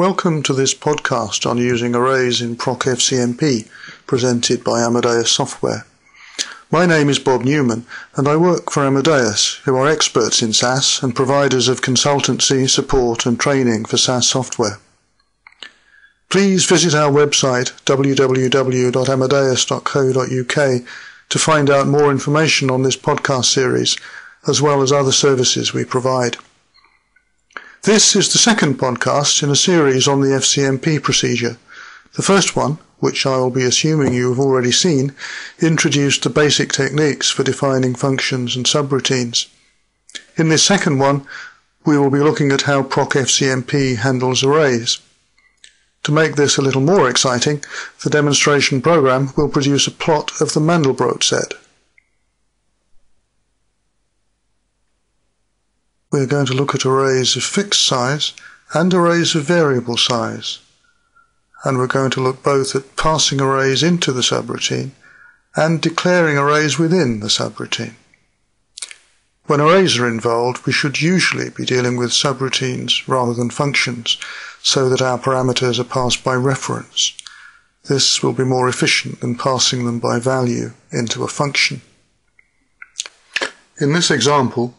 Welcome to this podcast on using arrays in PROC FCMP, presented by Amadeus Software. My name is Bob Newman, and I work for Amadeus, who are experts in SAS and providers of consultancy, support, and training for SAS software. Please visit our website www.amadeus.co.uk to find out more information on this podcast series, as well as other services we provide. This is the second podcast in a series on the FCMP procedure. The first one, which I will be assuming you have already seen, introduced the basic techniques for defining functions and subroutines. In this second one, we will be looking at how PROC FCMP handles arrays. To make this a little more exciting, the demonstration program will produce a plot of the Mandelbrot set. We're going to look at arrays of fixed size and arrays of variable size. And we're going to look both at passing arrays into the subroutine and declaring arrays within the subroutine. When arrays are involved, we should usually be dealing with subroutines rather than functions, so that our parameters are passed by reference. This will be more efficient than passing them by value into a function. In this example,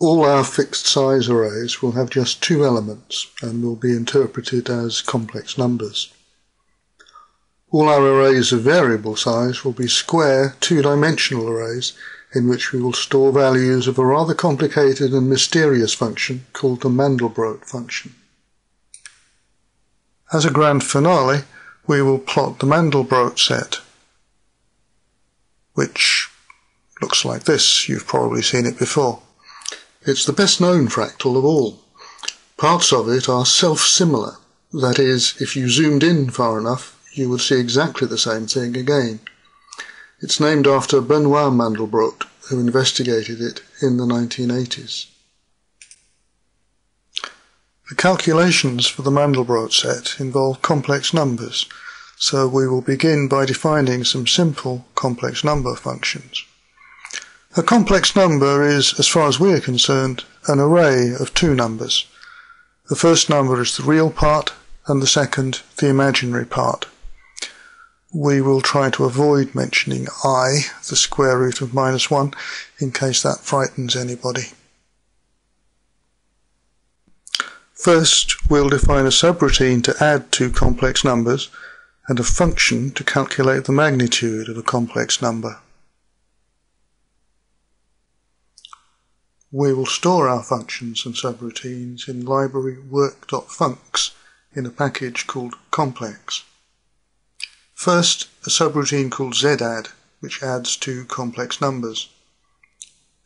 all our fixed size arrays will have just two elements and will be interpreted as complex numbers. All our arrays of variable size will be square two-dimensional arrays in which we will store values of a rather complicated and mysterious function called the Mandelbrot function. As a grand finale, we will plot the Mandelbrot set, which looks like this. You've probably seen it before. It's the best known fractal of all. Parts of it are self-similar. That is, if you zoomed in far enough, you would see exactly the same thing again. It's named after Benoit Mandelbrot, who investigated it in the 1980s. The calculations for the Mandelbrot set involve complex numbers, so we will begin by defining some simple complex number functions. A complex number is, as far as we are concerned, an array of two numbers. The first number is the real part, and the second, the imaginary part. We will try to avoid mentioning i, the square root of minus 1, in case that frightens anybody. First, we'll define a subroutine to add two complex numbers, and a function to calculate the magnitude of a complex number. We will store our functions and subroutines in library work.funcs in a package called complex. First, a subroutine called zadd, which adds two complex numbers.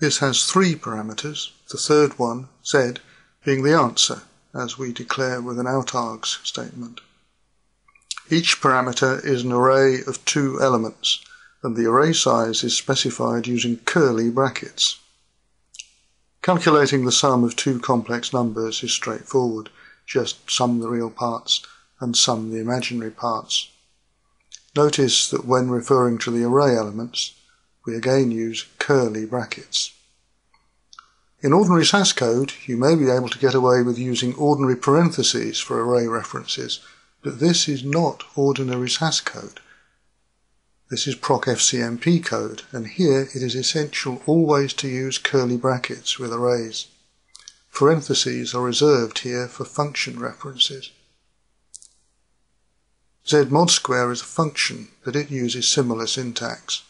This has three parameters, the third one, z, being the answer, as we declare with an outargs statement. Each parameter is an array of two elements, and the array size is specified using curly brackets. Calculating the sum of two complex numbers is straightforward. Just sum the real parts and sum the imaginary parts. Notice that when referring to the array elements, we again use curly brackets. In ordinary SAS code, you may be able to get away with using ordinary parentheses for array references, but this is not ordinary SAS code. This is PROC FCMP code, and here it is essential always to use curly brackets with arrays. Parentheses are reserved here for function references. Z mod square is a function, but it uses similar syntax.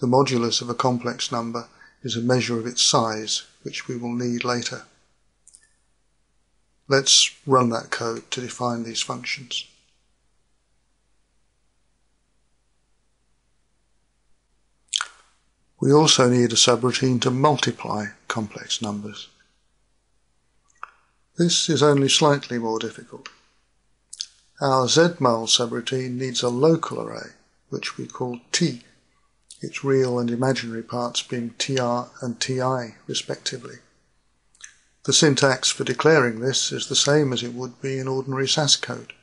The modulus of a complex number is a measure of its size, which we will need later. Let's run that code to define these functions. We also need a subroutine to multiply complex numbers. This is only slightly more difficult. Our zmul subroutine needs a local array, which we call T, its real and imaginary parts being tr and ti, respectively. The syntax for declaring this is the same as it would be in ordinary SAS code.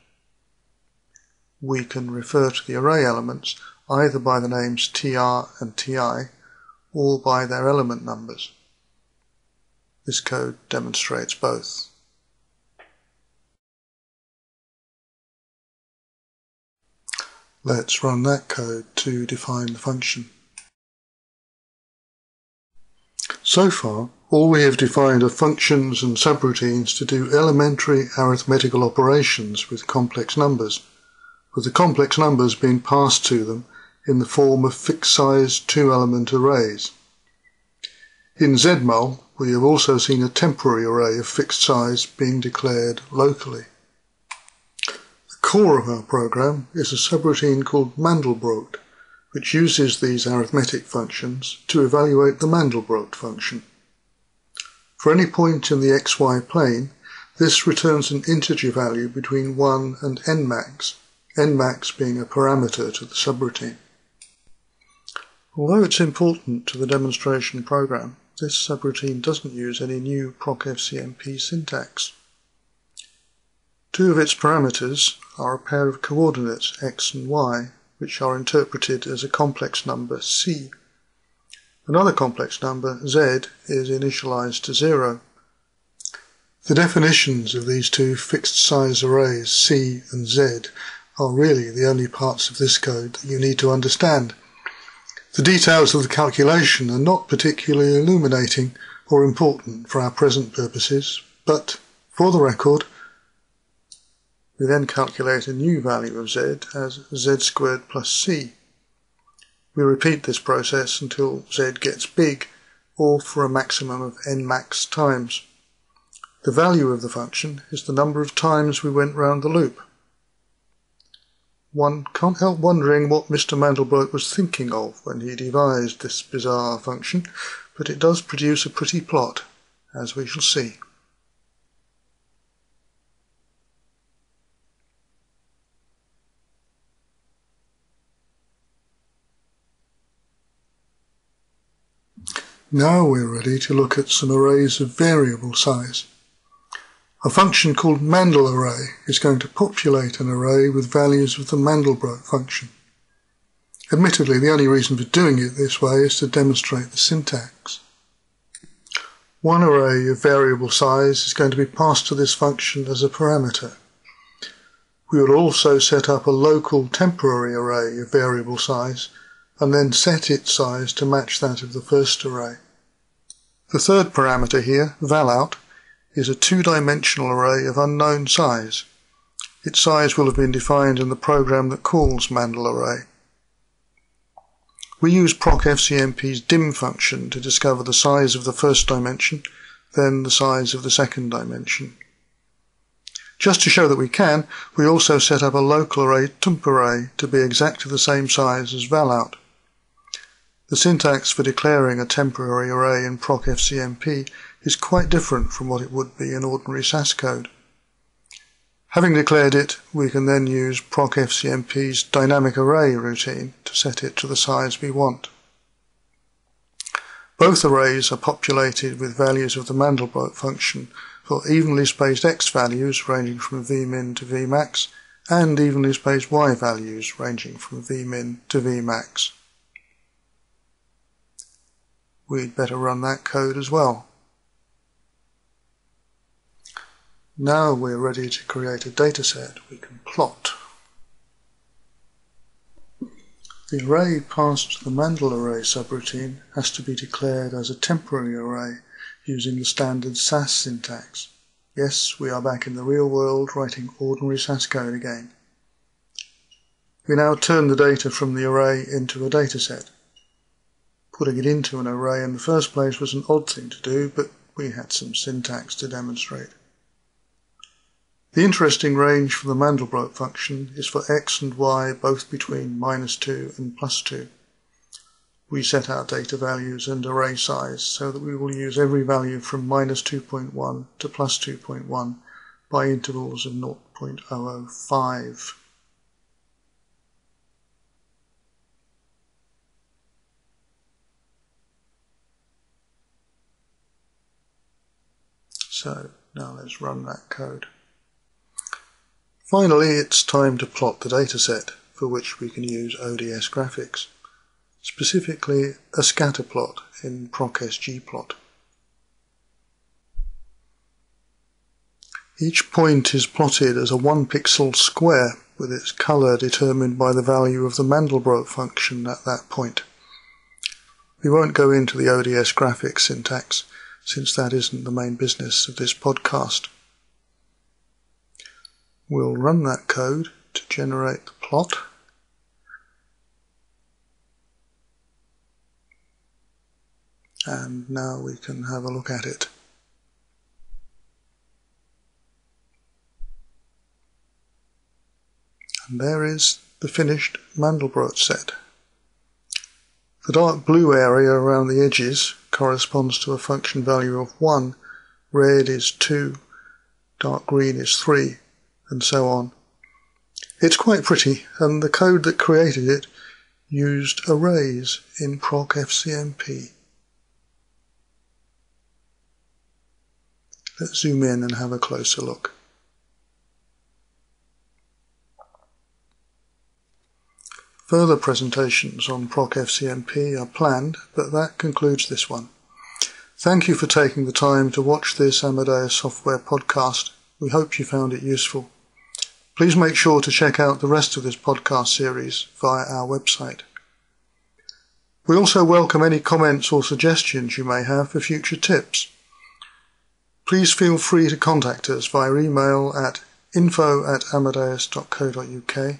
We can refer to the array elements either by the names tr and ti all by their element numbers. This code demonstrates both. Let's run that code to define the function. So far, all we have defined are functions and subroutines to do elementary arithmetical operations with complex numbers, with the complex numbers being passed to them in the form of fixed-size two-element arrays. In ZMUL, we have also seen a temporary array of fixed size being declared locally The core of our program is a subroutine called Mandelbrot, which uses these arithmetic functions to evaluate the Mandelbrot function. For any point in the xy plane, this returns an integer value between 1 and nmax, nmax being a parameter to the subroutine. Although it's important to the demonstration program, this subroutine doesn't use any new procfcmp syntax. Two of its parameters are a pair of coordinates x and y, which are interpreted as a complex number c. Another complex number z is initialized to 0. The definitions of these two fixed size arrays c and z are really the only parts of this code that you need to understand. The details of the calculation are not particularly illuminating or important for our present purposes, but for the record, we then calculate a new value of z as z squared plus c. We repeat this process until z gets big, or for a maximum of n max times. The value of the function is the number of times we went round the loop. One can't help wondering what Mr. Mandelbrot was thinking of when he devised this bizarre function, but it does produce a pretty plot, as we shall see. Now we're ready to look at some arrays of variable size. A function called MandelArray is going to populate an array with values of the Mandelbrot function. Admittedly, the only reason for doing it this way is to demonstrate the syntax. One array of variable size is going to be passed to this function as a parameter. We will also set up a local temporary array of variable size and then set its size to match that of the first array. The third parameter here, valout, is a two-dimensional array of unknown size. Its size will have been defined in the program that calls MandelArray. We use procfcmp's dim function to discover the size of the first dimension, then the size of the second dimension. Just to show that we can, we also set up a local array tumparray to be exactly the same size as valout. The syntax for declaring a temporary array in procfcmp is quite different from what it would be in ordinary SAS code. Having declared it, we can then use procfcmp's dynamic array routine to set it to the size we want. Both arrays are populated with values of the Mandelbrot function for evenly spaced x values ranging from vmin to vmax and evenly spaced y values ranging from vmin to vmax we'd better run that code as well. Now we're ready to create a dataset we can plot. The array passed to the MandelArray subroutine has to be declared as a temporary array using the standard SAS syntax. Yes, we are back in the real world writing ordinary SAS code again. We now turn the data from the array into a dataset. Putting it into an array in the first place was an odd thing to do, but we had some syntax to demonstrate. The interesting range for the Mandelbrot function is for x and y both between minus 2 and plus 2. We set our data values and array size so that we will use every value from minus 2.1 to plus 2.1 by intervals of 0.005. So now let's run that code. Finally, it's time to plot the dataset for which we can use ODS graphics, specifically a scatter plot in procSGplot. Each point is plotted as a one pixel square with its colour determined by the value of the Mandelbrot function at that point. We won't go into the ODS graphics syntax, since that isn't the main business of this podcast. We'll run that code to generate the plot. And now we can have a look at it. And there is the finished Mandelbrot set. The dark blue area around the edges corresponds to a function value of 1, red is 2, dark green is 3, and so on. It's quite pretty, and the code that created it used arrays in proc FCMP. Let's zoom in and have a closer look. Further presentations on proc FCMP are planned, but that concludes this one. Thank you for taking the time to watch this Amadeus Software podcast. We hope you found it useful. Please make sure to check out the rest of this podcast series via our website. We also welcome any comments or suggestions you may have for future tips. Please feel free to contact us via email at info at amadeus.co.uk,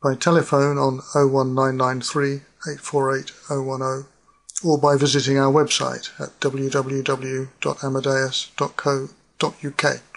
by telephone on 01993 848 010, or by visiting our website at www.amadeus.co.uk.